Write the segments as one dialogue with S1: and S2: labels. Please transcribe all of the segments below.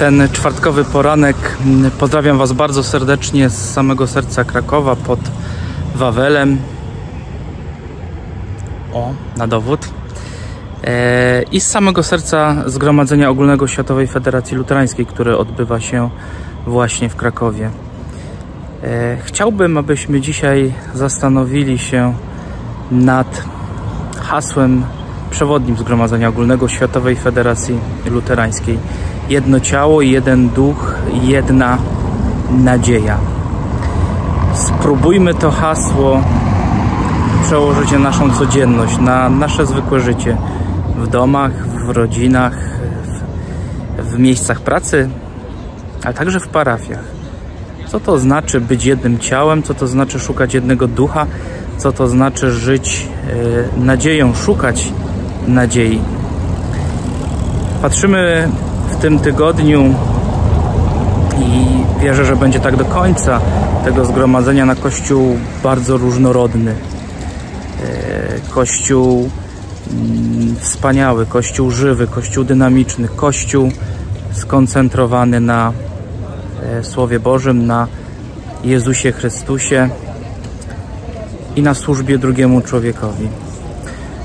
S1: ten czwartkowy poranek. Pozdrawiam Was bardzo serdecznie z samego serca Krakowa pod Wawelem. O, na dowód. E, I z samego serca Zgromadzenia Ogólnego Światowej Federacji Luterańskiej, które odbywa się właśnie w Krakowie. E, chciałbym, abyśmy dzisiaj zastanowili się nad hasłem przewodnim Zgromadzenia Ogólnego Światowej Federacji Luterańskiej. Jedno ciało, jeden duch, jedna nadzieja. Spróbujmy to hasło przełożyć na naszą codzienność, na nasze zwykłe życie w domach, w rodzinach, w, w miejscach pracy, ale także w parafiach. Co to znaczy być jednym ciałem, co to znaczy szukać jednego ducha, co to znaczy żyć e, nadzieją, szukać nadziei. Patrzymy w tym tygodniu i wierzę, że będzie tak do końca tego zgromadzenia na Kościół bardzo różnorodny. E, kościół mm, wspaniały, Kościół żywy, Kościół dynamiczny, Kościół skoncentrowany na e, Słowie Bożym, na Jezusie Chrystusie i na służbie drugiemu człowiekowi.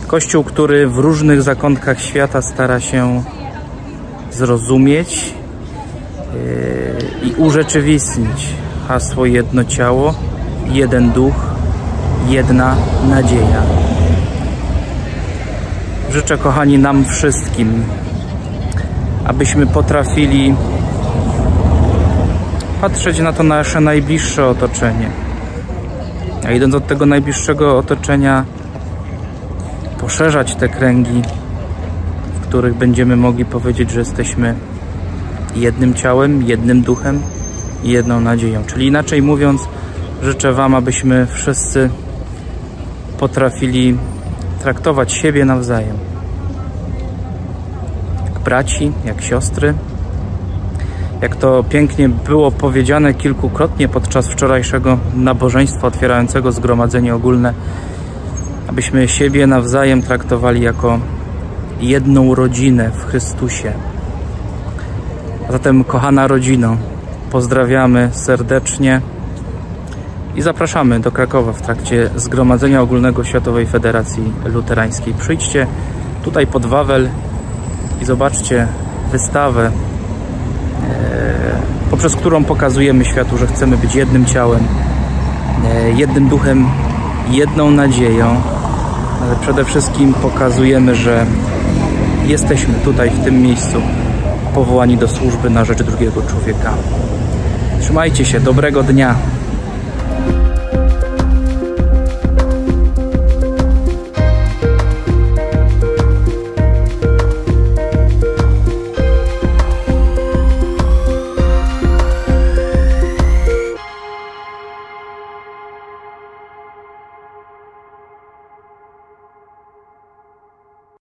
S1: Kościół, który w różnych zakątkach świata stara się zrozumieć yy, i urzeczywistnić hasło jedno ciało, jeden duch, jedna nadzieja. Życzę, kochani, nam wszystkim, abyśmy potrafili patrzeć na to nasze najbliższe otoczenie. A idąc od tego najbliższego otoczenia, poszerzać te kręgi, których będziemy mogli powiedzieć, że jesteśmy jednym ciałem, jednym duchem i jedną nadzieją. Czyli inaczej mówiąc, życzę Wam, abyśmy wszyscy potrafili traktować siebie nawzajem. Jak braci, jak siostry. Jak to pięknie było powiedziane kilkukrotnie podczas wczorajszego nabożeństwa otwierającego zgromadzenie ogólne abyśmy siebie nawzajem traktowali jako jedną rodzinę w Chrystusie. A zatem, kochana rodzino, pozdrawiamy serdecznie i zapraszamy do Krakowa w trakcie Zgromadzenia Ogólnego Światowej Federacji Luterańskiej. Przyjdźcie tutaj pod Wawel i zobaczcie wystawę, e, poprzez którą pokazujemy światu, że chcemy być jednym ciałem, e, jednym duchem, jedną nadzieją, ale przede wszystkim pokazujemy, że jesteśmy tutaj w tym miejscu powołani do służby na rzecz drugiego człowieka. Trzymajcie się, dobrego dnia.